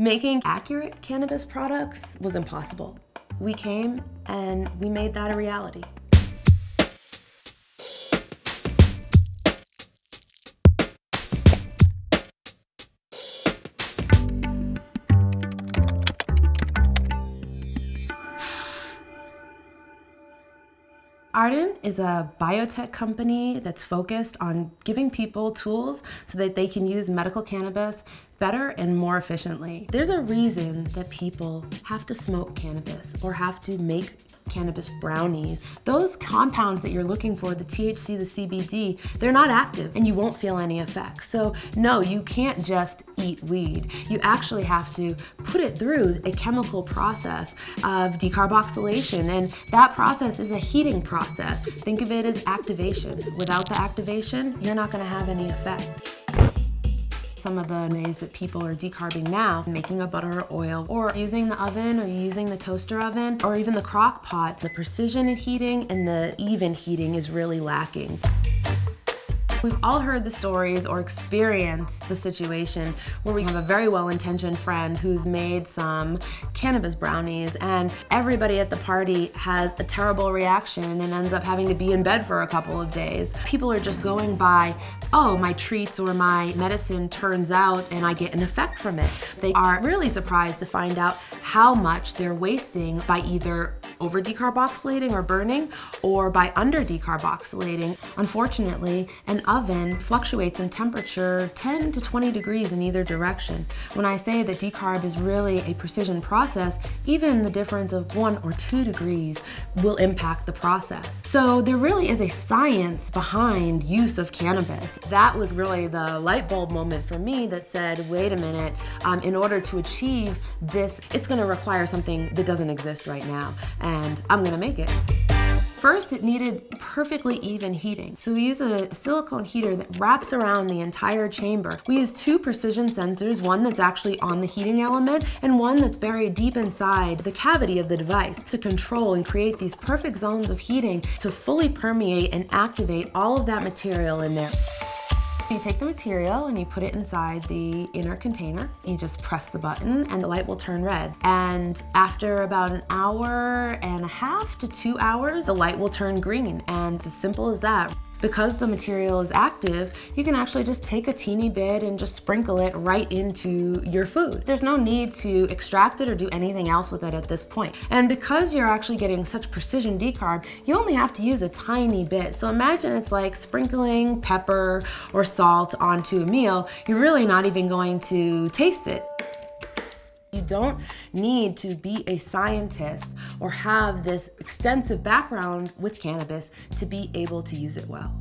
Making accurate cannabis products was impossible. We came and we made that a reality. Ardent is a biotech company that's focused on giving people tools so that they can use medical cannabis better and more efficiently. There's a reason that people have to smoke cannabis or have to make cannabis brownies. Those compounds that you're looking for, the THC, the CBD, they're not active and you won't feel any effects. So no, you can't just eat weed. You actually have to put it through a chemical process of decarboxylation and that process is a heating process. Think of it as activation. Without the activation, you're not gonna have any effect some of the ways that people are decarbing now, making a butter or oil, or using the oven or using the toaster oven, or even the crock pot. The precision in heating and the even heating is really lacking. We've all heard the stories or experienced the situation where we have a very well-intentioned friend who's made some cannabis brownies and everybody at the party has a terrible reaction and ends up having to be in bed for a couple of days. People are just going by, oh, my treats or my medicine turns out and I get an effect from it. They are really surprised to find out how much they're wasting by either over decarboxylating or burning or by under decarboxylating. Unfortunately, an oven fluctuates in temperature 10 to 20 degrees in either direction. When I say that decarb is really a precision process, even the difference of one or two degrees will impact the process. So there really is a science behind use of cannabis. That was really the light bulb moment for me that said, wait a minute, um, in order to achieve this, it's gonna require something that doesn't exist right now and I'm gonna make it. First, it needed perfectly even heating. So we use a silicone heater that wraps around the entire chamber. We use two precision sensors, one that's actually on the heating element and one that's buried deep inside the cavity of the device to control and create these perfect zones of heating to fully permeate and activate all of that material in there. You take the material and you put it inside the inner container. You just press the button and the light will turn red. And after about an hour and a half to two hours, the light will turn green. And it's as simple as that. Because the material is active, you can actually just take a teeny bit and just sprinkle it right into your food. There's no need to extract it or do anything else with it at this point. And because you're actually getting such precision decarb, you only have to use a tiny bit. So imagine it's like sprinkling pepper or salt onto a meal. You're really not even going to taste it. You don't need to be a scientist or have this extensive background with cannabis to be able to use it well.